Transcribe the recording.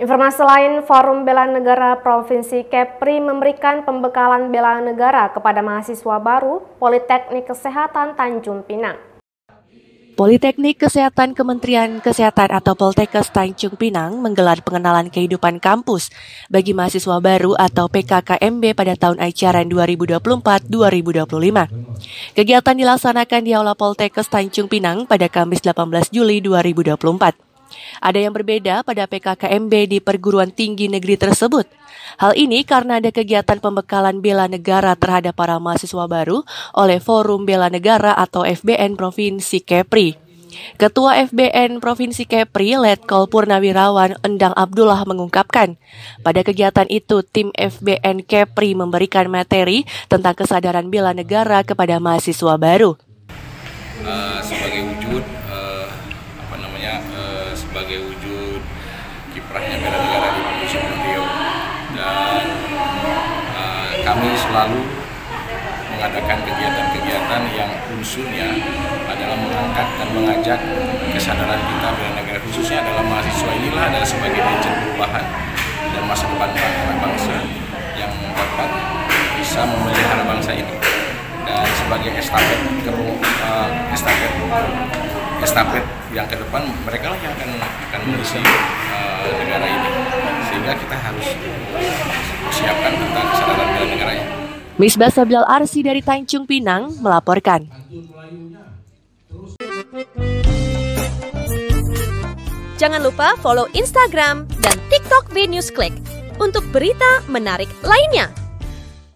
Informasi lain, Forum Bela Negara Provinsi Kepri memberikan pembekalan bela negara kepada mahasiswa baru Politeknik Kesehatan Tanjung Pinang. Politeknik Kesehatan Kementerian Kesehatan atau Poltekkes Tanjung Pinang menggelar pengenalan kehidupan kampus bagi mahasiswa baru atau PKKMB pada tahun ajaran 2024-2025. Kegiatan dilaksanakan di Aula Poltekkes Tanjung Pinang pada Kamis 18 Juli 2024. Ada yang berbeda pada PKKMB di perguruan tinggi negeri tersebut. Hal ini karena ada kegiatan pembekalan bela negara terhadap para mahasiswa baru oleh Forum Bela Negara atau FBN Provinsi Kepri. Ketua FBN Provinsi Kepri, Letkol Purnawirawan Endang Abdullah mengungkapkan, pada kegiatan itu tim FBN Kepri memberikan materi tentang kesadaran bela negara kepada mahasiswa baru. Uh, sebagai wujud uh, apa namanya uh, sebagai wujud kiprahnya bela negara di Provinsi Riau. Dan uh, kami selalu mengadakan kegiatan-kegiatan yang unsurnya adalah mengangkat dan mengajak kesadaran kita bela negara khususnya adalah mahasiswa inilah adalah sebagai agent perubahan dan masa depan bangsa yang dapat bisa memelihara bangsa ini. Dan sebagai estafet uh, estafet estafet yang ke depan mereka lah yang akan akan mengisi uh, negara ini sehingga kita harus siapkan tentang kesadaran bela negaranya. Misbah Sabil Arsi dari Tanjung Pinang melaporkan. Jangan lupa follow Instagram dan TikTok V News Click untuk berita menarik lainnya.